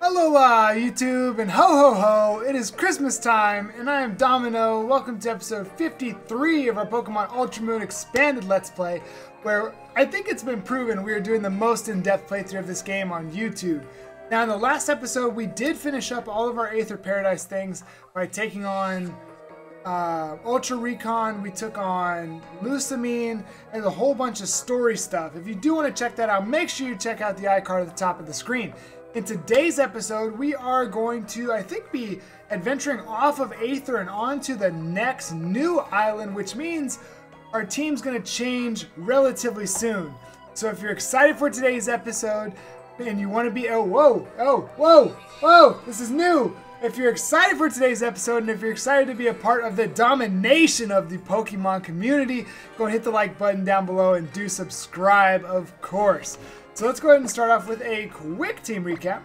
Aloha, YouTube, and ho ho ho! It is Christmas time, and I am Domino. Welcome to episode 53 of our Pokemon Ultra Moon Expanded Let's Play, where I think it's been proven we are doing the most in depth playthrough of this game on YouTube. Now, in the last episode, we did finish up all of our Aether Paradise things by taking on uh, Ultra Recon, we took on Lusamine, and a whole bunch of story stuff. If you do want to check that out, make sure you check out the iCard at the top of the screen. In today's episode, we are going to, I think, be adventuring off of Aether and on to the next new island, which means our team's going to change relatively soon. So if you're excited for today's episode and you want to be, oh, whoa, oh, whoa, whoa, this is new. If you're excited for today's episode and if you're excited to be a part of the domination of the Pokemon community, go and hit the like button down below and do subscribe, of course. So let's go ahead and start off with a quick team recap.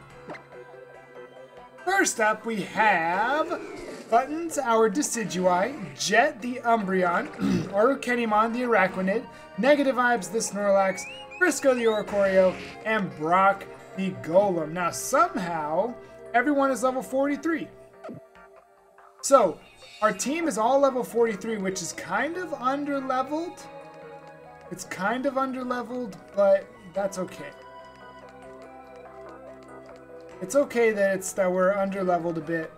First up, we have Buttons, our Decidueye, Jet, the Umbreon, Arukenimon, the Araquanid, Negative Vibes, the Snorlax, Frisco, the Oricorio, and Brock, the Golem. Now, somehow, everyone is level 43. So, our team is all level 43, which is kind of under-leveled. It's kind of under-leveled, but that's okay. It's okay that it's that we're under-leveled a bit.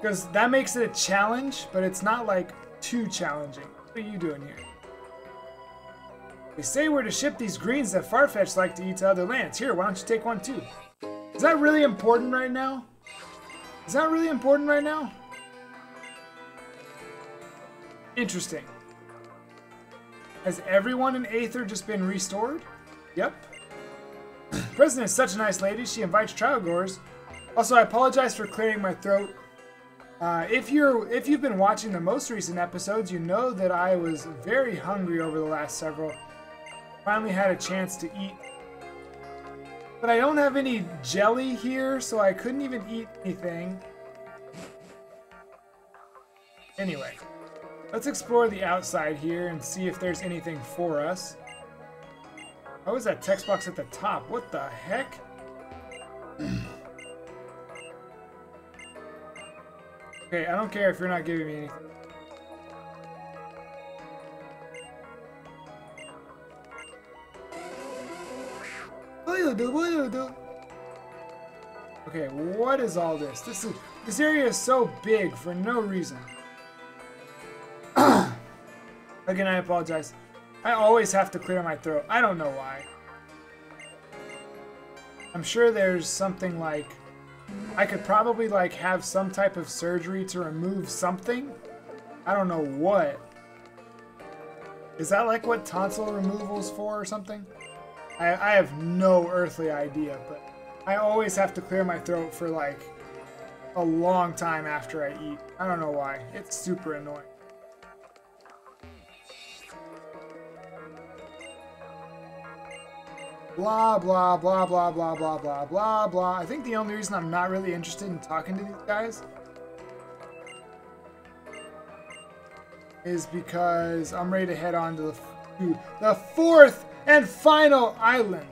Because that makes it a challenge, but it's not like too challenging. What are you doing here? They say we're to ship these greens that Farfetch'd like to eat to other lands. Here, why don't you take one too? Is that really important right now? Is that really important right now? Interesting. Has everyone in Aether just been restored? Yep. President is such a nice lady, she invites trial goers. Also, I apologize for clearing my throat. Uh, if you're if you've been watching the most recent episodes, you know that I was very hungry over the last several. Finally had a chance to eat. But I don't have any jelly here, so I couldn't even eat anything. Anyway. Let's explore the outside here and see if there's anything for us. Oh, is that text box at the top? What the heck? okay, I don't care if you're not giving me anything. Okay, what is all this? This is this area is so big for no reason. Again, I apologize. I always have to clear my throat. I don't know why. I'm sure there's something like... I could probably like have some type of surgery to remove something. I don't know what. Is that like what tonsil removal's for or something? I, I have no earthly idea, but I always have to clear my throat for like a long time after I eat. I don't know why. It's super annoying. Blah, blah, blah, blah, blah, blah, blah, blah, blah. I think the only reason I'm not really interested in talking to these guys is because I'm ready to head on to the, to the fourth and final island.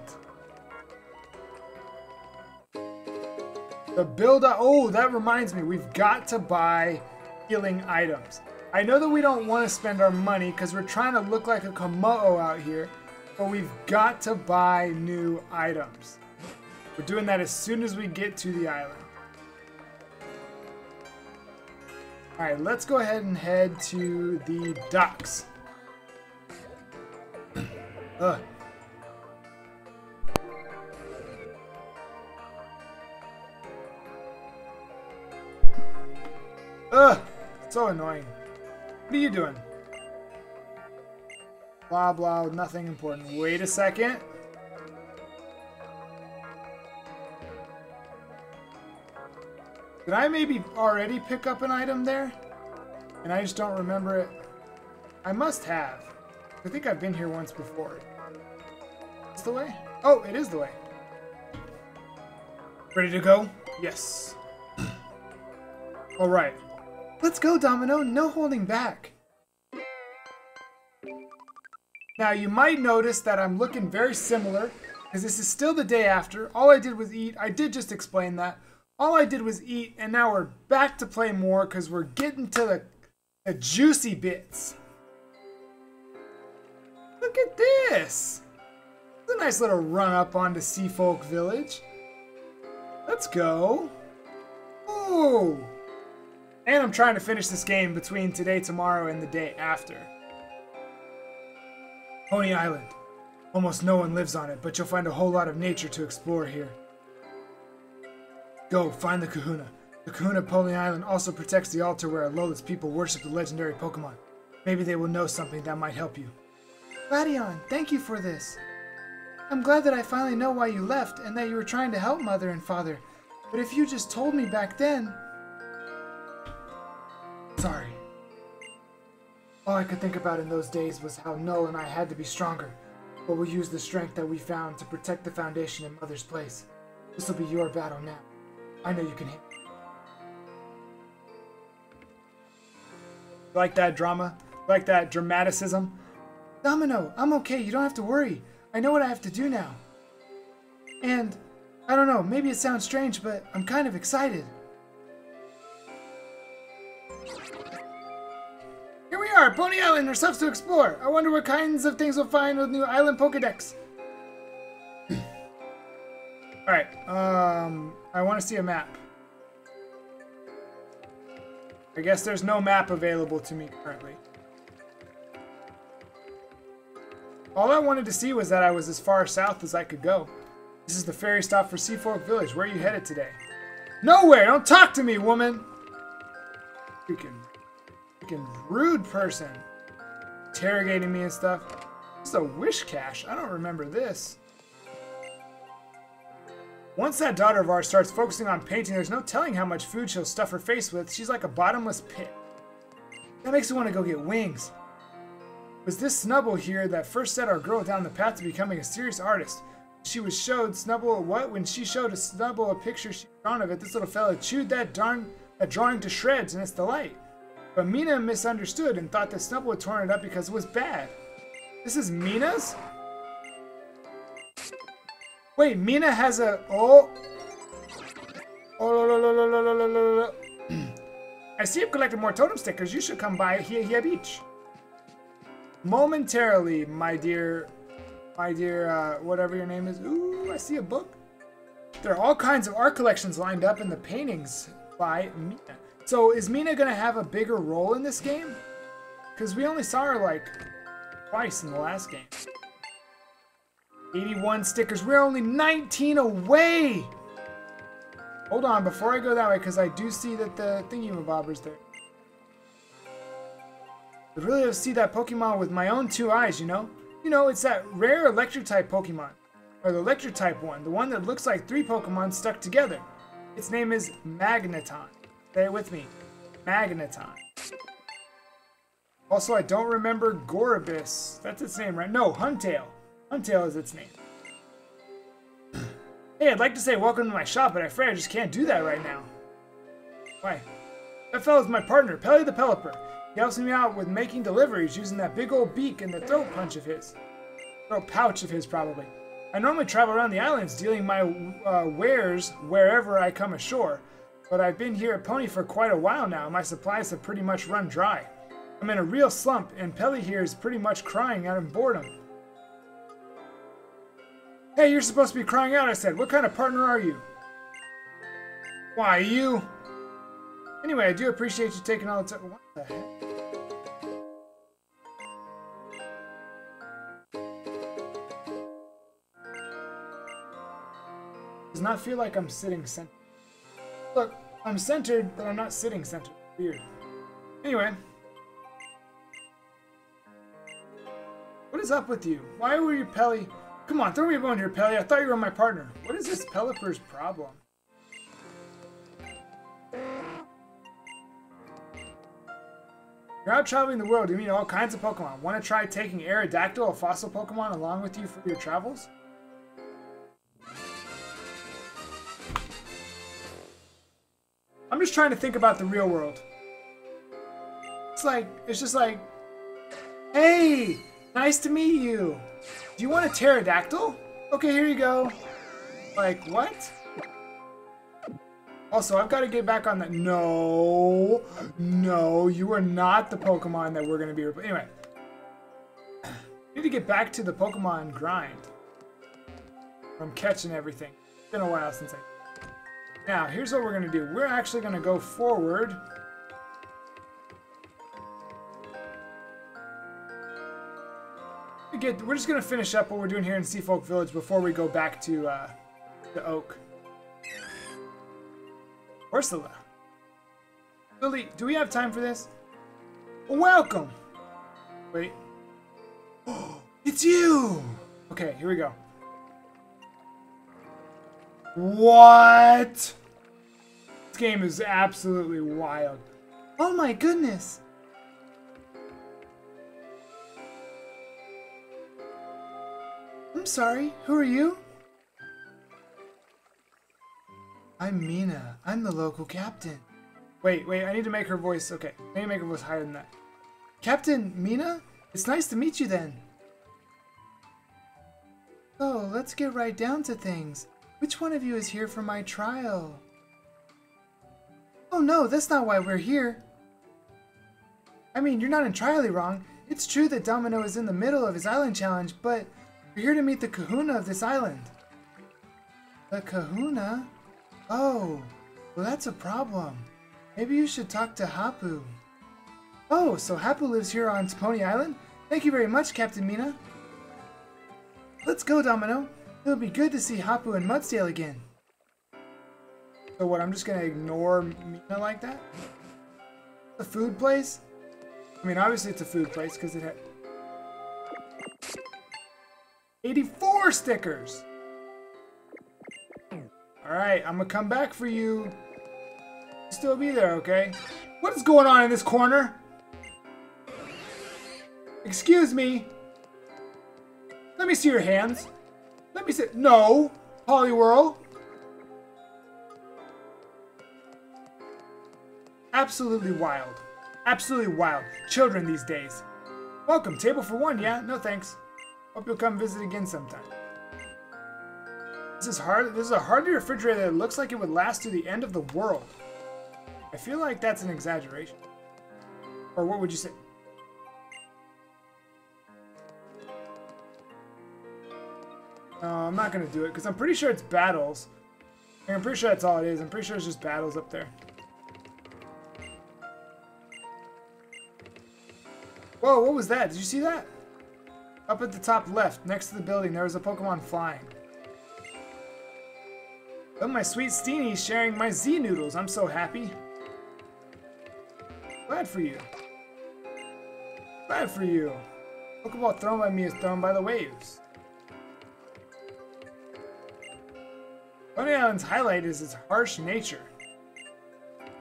The build up. Oh, that reminds me. We've got to buy healing items. I know that we don't want to spend our money because we're trying to look like a Komodo out here. But we've got to buy new items. We're doing that as soon as we get to the island. Alright, let's go ahead and head to the docks. Ugh. Ugh! So annoying. What are you doing? Blah, blah, nothing important. Wait a second. Did I maybe already pick up an item there? And I just don't remember it? I must have. I think I've been here once before. It's the way? Oh, it is the way. Ready to go? Yes. Alright. Let's go, Domino. No holding back. Now you might notice that I'm looking very similar Because this is still the day after. All I did was eat. I did just explain that. All I did was eat, and now we're back to play more because we're getting to the, the juicy bits. Look at this. It's a nice little run up onto Seafolk Village. Let's go. Ooh. And I'm trying to finish this game between today, tomorrow, and the day after. Poni Island. Almost no one lives on it, but you'll find a whole lot of nature to explore here. Go, find the kahuna. The kahuna Poni Island also protects the altar where Alola's people worship the legendary Pokemon. Maybe they will know something that might help you. Latian, thank you for this. I'm glad that I finally know why you left and that you were trying to help Mother and Father. But if you just told me back then... Sorry. All I could think about in those days was how Null and I had to be stronger. But we'll use the strength that we found to protect the Foundation in Mother's place. This will be your battle now. I know you can hit. Like that drama? Like that dramaticism? Domino, I'm okay. You don't have to worry. I know what I have to do now. And, I don't know, maybe it sounds strange, but I'm kind of excited. Are, Poni Island, there's stuff to explore. I wonder what kinds of things we'll find with new Island Pokedex. Alright, um, I want to see a map. I guess there's no map available to me currently. All I wanted to see was that I was as far south as I could go. This is the ferry stop for Seafolk Village. Where are you headed today? Nowhere! Don't talk to me, woman! Freaking, freaking rude person. Interrogating me and stuff. This is a wish cache. I don't remember this. Once that daughter of ours starts focusing on painting, there's no telling how much food she'll stuff her face with. She's like a bottomless pit. That makes me want to go get wings. Was this Snubbull here that first set our girl down the path to becoming a serious artist. She was showed Snubbull what? When she showed a Snubbull a picture she drawn of it, this little fella chewed that darn that drawing to shreds in its delight. But Mina misunderstood and thought that Snubbull had torn it up because it was bad. This is Mina's? Wait, Mina has a... Oh! Oh, I see you've collected more totem stickers. You should come by here, Hia Beach. Momentarily, my dear... My dear, uh, whatever your name is. Ooh, I see a book. There are all kinds of art collections lined up in the paintings by Mina. So is Mina going to have a bigger role in this game? Because we only saw her, like, twice in the last game. 81 stickers. We're only 19 away! Hold on, before I go that way, because I do see that the thingy-mabobber's there. I'd really love to see that Pokemon with my own two eyes, you know? You know, it's that rare Electric-type Pokemon. Or the Electric-type one. The one that looks like three Pokemon stuck together. Its name is Magneton. It with me. Magneton. Also, I don't remember Gorebyss. That's its name, right? No, Huntail. Huntail is its name. hey, I'd like to say welcome to my shop, but I'm afraid I just can't do that right now. Why? That fellow's my partner, Pelly the Pelipper. He helps me out with making deliveries using that big old beak and the throat punch of his. Throat pouch of his, probably. I normally travel around the islands dealing my uh, wares wherever I come ashore, but I've been here at Poni for quite a while now, my supplies have pretty much run dry. I'm in a real slump, and Pelly here is pretty much crying out of boredom. Hey, you're supposed to be crying out, I said. What kind of partner are you? Why, you? Anyway, I do appreciate you taking all the time. What the heck? Does not feel like I'm sitting centered. Look, I'm centered, but I'm not sitting centered. Weird. Anyway. What is up with you? Why were you Pelly? Come on, throw me a bone here, Pelly. I thought you were my partner. What is this Pelipper's problem? You're out traveling the world. You meet all kinds of Pokemon. Want to try taking Aerodactyl, a fossil Pokemon, along with you for your travels? Just trying to think about the real world. It's like, it's just like, hey, nice to meet you. Do you want a pterodactyl? Okay, here you go. Like, what? Also, I've got to get back on that. No. No, you are not the Pokemon that we're going to be... Anyway. need to get back to the Pokemon grind. From catching everything. It's been a while since I... Now, here's what we're going to do. We're actually going to go forward... Get, we're just gonna finish up what we're doing here in Seafolk Village before we go back to uh, the Oak. Ursula. Lillie, do we have time for this? Welcome! Wait. Oh, it's you! Okay, here we go. What? This game is absolutely wild. Oh my goodness! I'm sorry, who are you? I'm Mina. I'm the local captain. Wait, wait, I need to make her voice. Okay, I need to make her voice higher than that. Captain Mina? It's nice to meet you then. So, let's get right down to things. Which one of you is here for my trial? Oh no, that's not why we're here. I mean, you're not entirely wrong. It's true that Domino is in the middle of his island challenge, but we're here to meet the kahuna of this island. The kahuna? Oh, well that's a problem. Maybe you should talk to Hapu. Oh, so Hapu lives here on Poni Island? Thank you very much, Captain Mina. Let's go, Domino. It'll be good to see Hapu and Mudsdale again. So what, I'm just gonna ignore Mina like that? The food place? I mean, obviously it's a food place because it had 84 stickers! Alright, I'm gonna come back for you. Still be there, okay? What is going on in this corner? Excuse me. Let me see your hands. Let me see. No! Poliwhirl. Absolutely wild. Absolutely wild. Children these days. Welcome, table for one, yeah? No thanks. Hope you'll come visit again sometime. This is hard. This is a hardy refrigerator that looks like it would last to the end of the world. I feel like that's an exaggeration. Or what would you say? I'm not gonna do it because I'm pretty sure it's battles. I'm pretty sure that's all it is. I'm pretty sure it's just battles up there. Whoa, what was that? Did you see that? Up at the top left, next to the building, there was a Pokemon flying. Oh, my sweet Steenee sharing my Z noodles. I'm so happy. Glad for you. Glad for you. Pokeball thrown by me is thrown by the waves. Island's highlight is its harsh nature.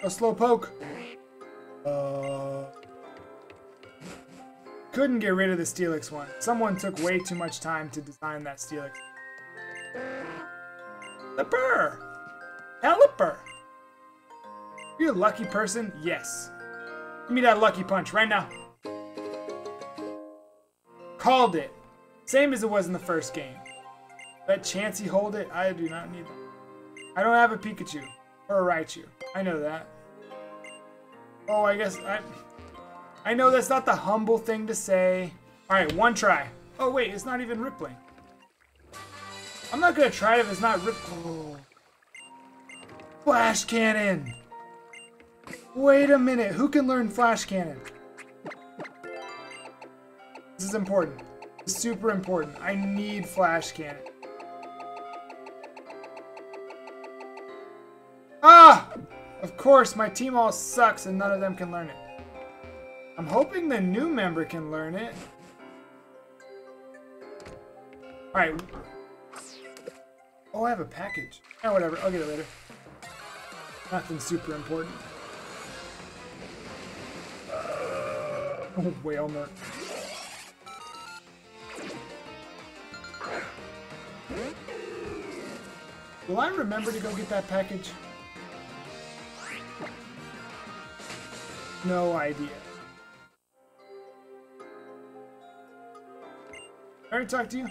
A slow poke. Uh, couldn't get rid of the Steelix one. Someone took way too much time to design that Steelix. Lipper! Caliper! You a lucky person? Yes. Give me that lucky punch right now. Called it. Same as it was in the first game. Let Chansey hold it. I do not need that. I don't have a Pikachu. Or a Raichu. I know that. Oh, I guess I... I know that's not the humble thing to say. Alright, one try. Oh wait, it's not even rippling. I'm not gonna try it if it's not rip- oh. Flash Cannon! Wait a minute, who can learn Flash Cannon? This is important. Super important. I need Flash Cannon. Ah! Of course, my team all sucks and none of them can learn it. I'm hoping the new member can learn it. Alright. Oh, I have a package. Oh, whatever. I'll get it later. Nothing super important. Oh, Wailmer. Will I remember to go get that package? no idea. All right, talk to you.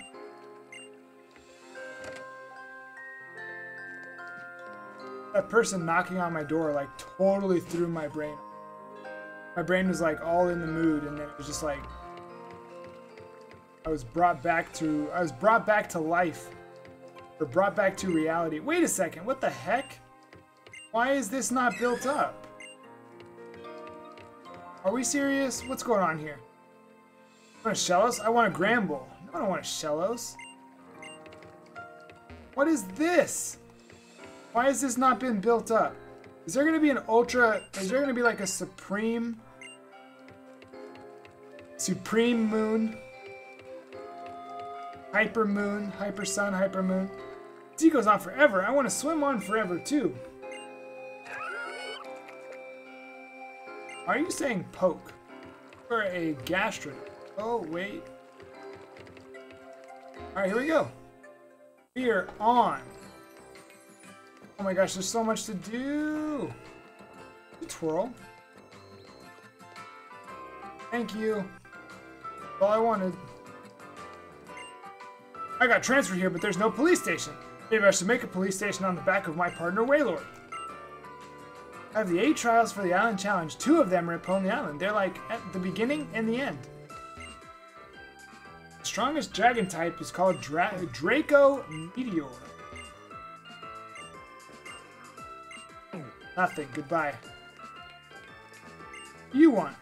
That person knocking on my door like totally threw my brain. My brain was like all in the mood and then it was just like I was brought back to I was brought back to life or brought back to reality. Wait a second, what the heck? Why is this not built up? Are we serious? What's going on here? I Want a Shellos? I want a Granbull. No, I don't want a Shellos. What is this? Why has this not been built up? Is there going to be an Ultra... Is there going to be like a Supreme... Supreme Moon? Hyper Moon? Hyper Sun? Hyper Moon? Sea goes on forever. I want to swim on forever too. Are you saying poke? Or a gastrin? Oh, wait. Alright, here we go. We are on. Oh my gosh, there's so much to do. Twirl. Thank you. All I wanted. I got transferred here, but there's no police station. Maybe I should make a police station on the back of my partner Wailord. Have the eight trials for the Island Challenge. Two of them are at Pony Island. They're like at the beginning and the end. The strongest dragon type is called Dra Draco Meteor. Nothing. Goodbye. You want?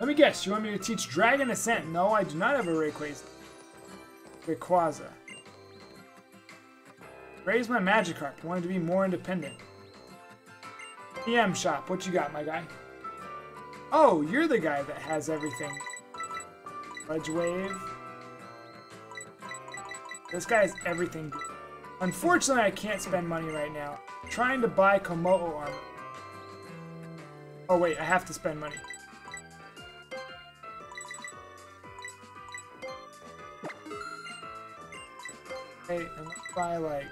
Let me guess. You want me to teach Dragon Ascent? No, I do not have a Rayquaza. Rayquaza. Raise my Magikarp. Wanted to be more independent. PM shop. What you got, my guy? Oh, you're the guy that has everything. Ledge Wave. This guy has everything. Unfortunately, I can't spend money right now. I'm trying to buy Komodo armor. Oh wait, I have to spend money. Okay, and buy like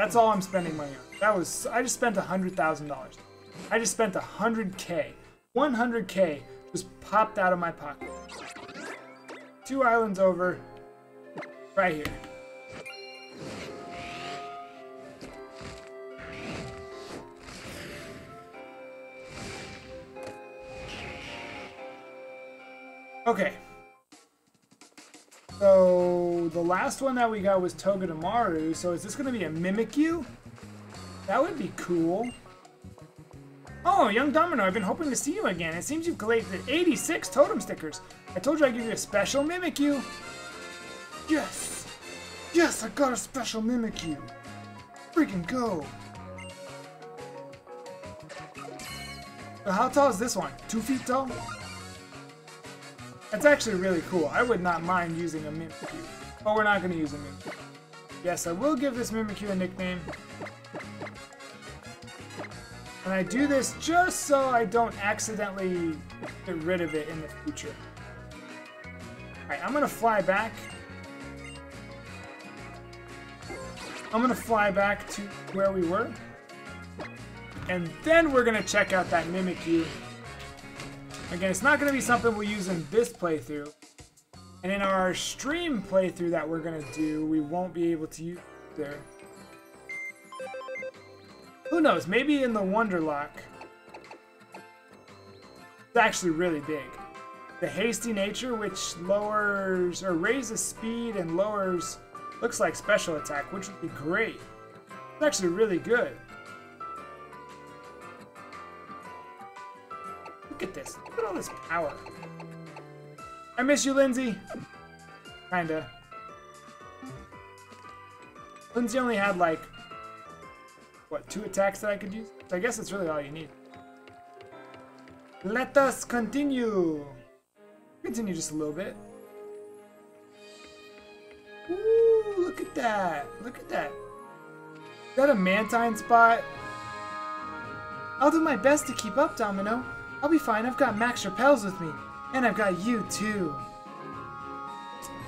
That's all I'm spending money on. That was I just spent a hundred thousand dollars. I just spent a hundred K. 100k just popped out of my pocket. Two islands over, right here. Last one that we got was Togedemaru. So is this going to be a Mimikyu? That would be cool. Oh, young Domino, I've been hoping to see you again. It seems you've collected 86 totem stickers. I told you I'd give you a special Mimikyu. Yes! Yes, I got a special Mimikyu. Freaking go! So how tall is this one? Two feet tall? That's actually really cool. I would not mind using a Mimikyu. But we're not going to use a Mimikyu. Yes, I will give this Mimikyu a nickname. And I do this just so I don't accidentally get rid of it in the future. Alright, I'm going to fly back. I'm going to fly back to where we were. And then we're going to check out that Mimikyu Again, it's not going to be something we'll use in this playthrough. And in our stream playthrough that we're going to do, we won't be able to use there. Who knows? Maybe in the Wonderlock. It's actually really big. The hasty nature, which lowers or raises speed and lowers, looks like special attack, which would be great. It's actually really good. Look at this. Look at all this power. I miss you, Lindsay. Kinda. Lindsay only had like, what, two attacks that I could use? So I guess that's really all you need. Let us continue. Continue just a little bit. Ooh, look at that. Look at that. Is that a Mantine spot? I'll do my best to keep up, Domino. I'll be fine. I've got Max Repels with me. And I've got you, too.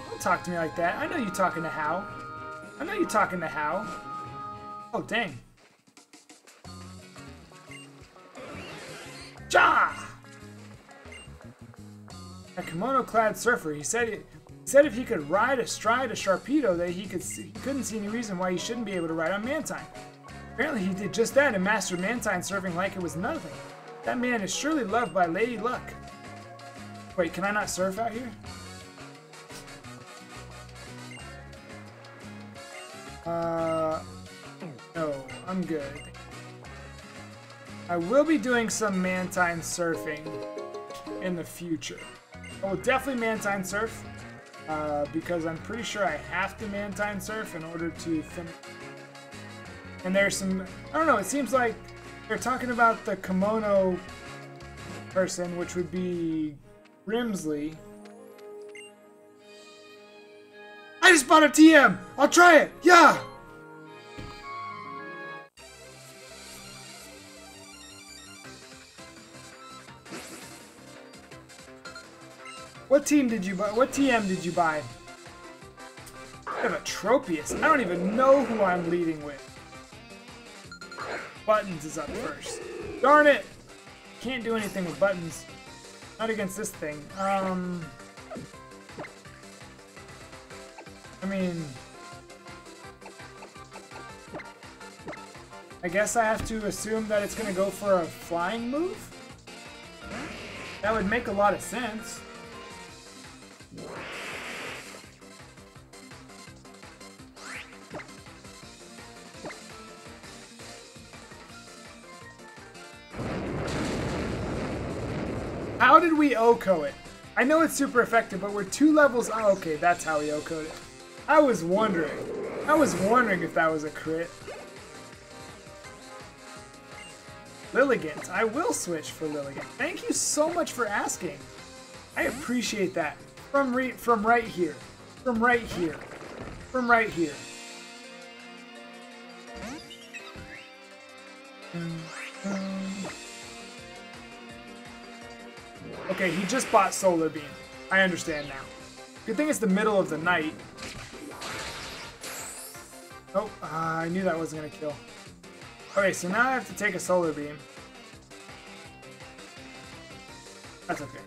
Don't talk to me like that. I know you're talking to Hau. I know you're talking to Hau. Oh, dang. Ja! A kimono-clad surfer. He said he, said if he could ride astride a Sharpedo, that he could see, couldn't see any reason why he shouldn't be able to ride on Mantine. Apparently he did just that and mastered Mantine surfing like it was nothing. That man is surely loved by Lady Luck. Wait, can I not surf out here? Uh, no, I'm good. I will be doing some Mantine surfing in the future. I will definitely Mantine surf uh, because I'm pretty sure I have to Mantine surf in order to finish. And there's some, I don't know, it seems like they're talking about the kimono person, which would be Grimsley. I just bought a TM! I'll try it! Yeah! What team did you buy? What TM did you buy? I have a Tropius. I don't even know who I'm leading with. Buttons is up first. Darn it! Can't do anything with buttons. Not against this thing. Um... I mean... I guess I have to assume that it's gonna go for a flying move? That would make a lot of sense. Did we OHKO it? I know it's super effective, but we're two levels. Oh, okay, that's how we OHKO'd it. I was wondering. I was wondering if that was a crit. Lilligant. I will switch for Lilligant. Thank you so much for asking. I appreciate that. From re from right here. From right here. From right here. Okay, he just bought Solar Beam. I understand now. Good thing it's the middle of the night. Oh, uh, I knew that wasn't gonna kill. Okay, so now I have to take a Solar Beam. That's okay.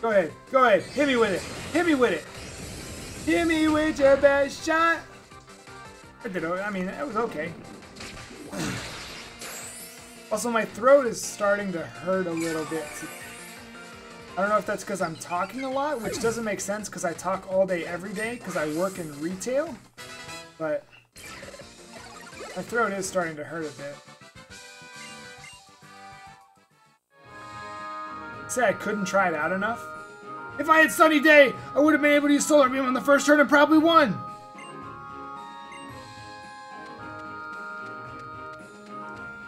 Go ahead, go ahead, hit me with it, hit me with it. Hit me with your best shot. I did, I mean, it was okay. Also, my throat is starting to hurt a little bit. I don't know if that's because I'm talking a lot, which doesn't make sense because I talk all day every day because I work in retail. But my throat is starting to hurt a bit. Say I couldn't try it out enough. If I had Sunny Day, I would have been able to use Solar Beam on the first turn and probably won.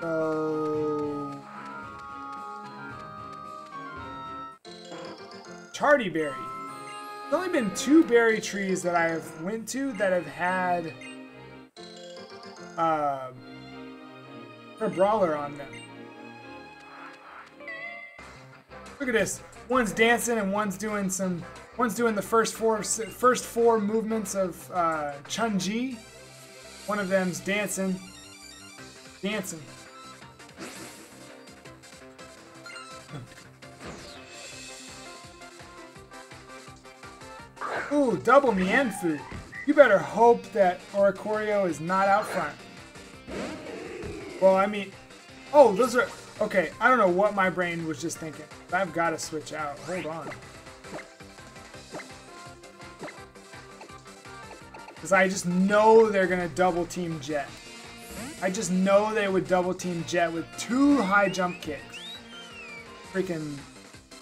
So... Charti Berry. There's only been two berry trees that I have went to that have had a brawler on them. Look at this. One's dancing and one's doing some. One's doing the first four first four movements of uh, Chun-Ji. One of them's dancing, dancing. Double Mienfoo. You better hope that Oricorio is not out front. Well, I mean... Oh, those are... Okay, I don't know what my brain was just thinking. I've got to switch out. Hold on. Because I just know they're going to double team Jet. I just know they would double team Jet with two high jump kicks. Freaking...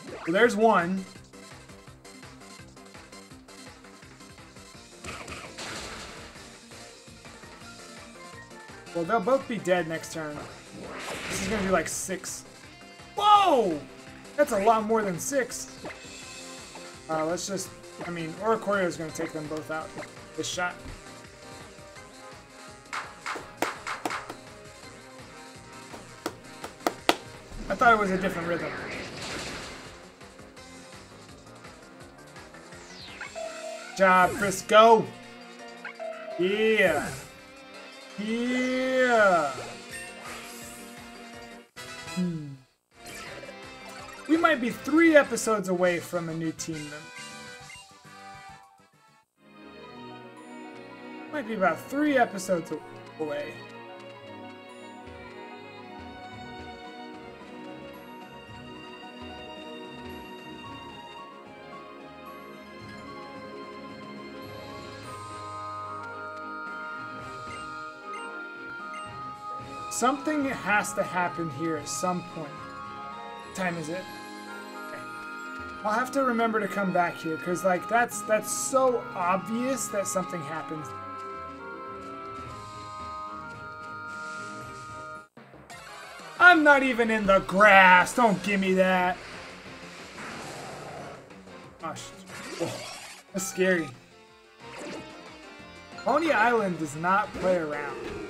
Well, there's one. Well, they'll both be dead next turn. This is gonna be like six. Whoa! That's a lot more than six. Uh, let's just, I mean, Oricorio is gonna take them both out. This shot. I thought it was a different rhythm. Job, Frisco! Yeah! Yeah! Hmm. We might be three episodes away from a new team member. Might be about three episodes away. Something has to happen here at some point. What time is it? Okay. I'll have to remember to come back here because like that's that's so obvious that something happens. I'm not even in the grass. Don't give me that. Gosh. Oh, that's scary. Poni Island does not play around.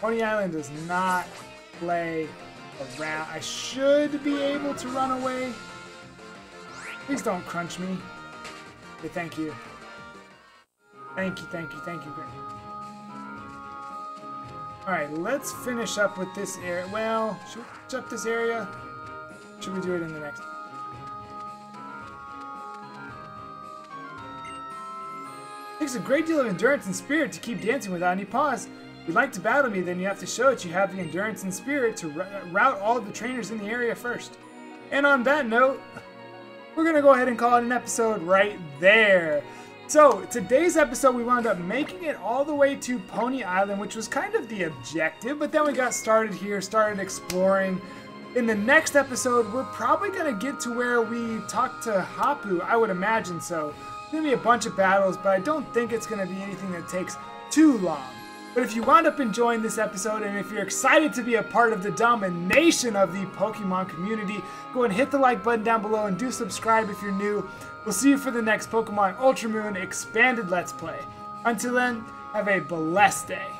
Poni Island does not play around. I should be able to run away. Please don't crunch me. Okay, thank you. Thank you, thank you, thank you. Alright, let's finish up with this area. Well, should we finish up this area? Should we do it in the next? It takes a great deal of endurance and spirit to keep dancing without any pause. You'd like to battle me, then you have to show that you have the endurance and spirit to route all the trainers in the area first. And on that note, we're going to go ahead and call it an episode right there. So, today's episode, we wound up making it all the way to Poni Island, which was kind of the objective, but then we got started here, started exploring. In the next episode, we're probably going to get to where we talk to Hapu, I would imagine so. To be a bunch of battles, but I don't think it's going to be anything that takes too long. But if you wound up enjoying this episode and if you're excited to be a part of the domination of the Pokemon community, go and hit the like button down below and do subscribe if you're new. We'll see you for the next Pokemon Ultra Moon Expanded Let's Play. Until then, have a blessed day.